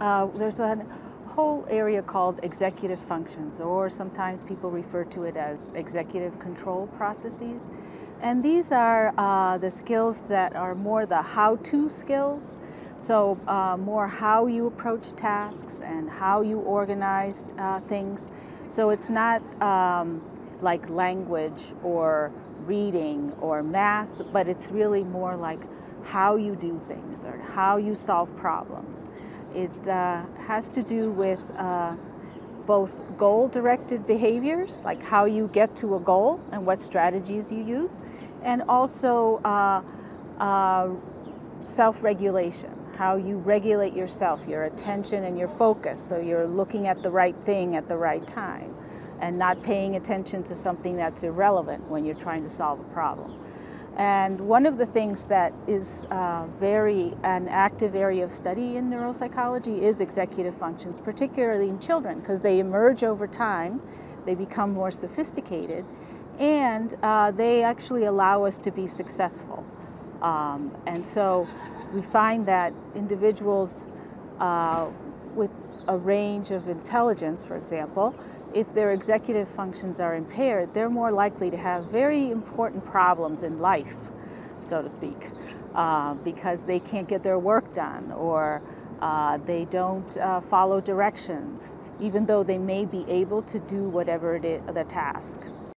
uh, there's a whole area called executive functions, or sometimes people refer to it as executive control processes. And these are uh, the skills that are more the how to skills. So, uh, more how you approach tasks and how you organize uh, things. So, it's not um, like language or reading or math, but it's really more like how you do things or how you solve problems. It uh, has to do with uh, both goal directed behaviors, like how you get to a goal and what strategies you use, and also uh, uh self regulation, how you regulate yourself, your attention and your focus, so you're looking at the right thing at the right time and not paying attention to something that's irrelevant when you're trying to solve a problem. And one of the things that is uh, very an active area of study in neuropsychology is executive functions, particularly in children, because they emerge over time, they become more sophisticated, and uh, they actually allow us to be successful. Um, and so we find that individuals uh, with a range of intelligence, for example, if their executive functions are impaired, they're more likely to have very important problems in life, so to speak, uh, because they can't get their work done or uh, they don't uh, follow directions, even though they may be able to do whatever it is, the task.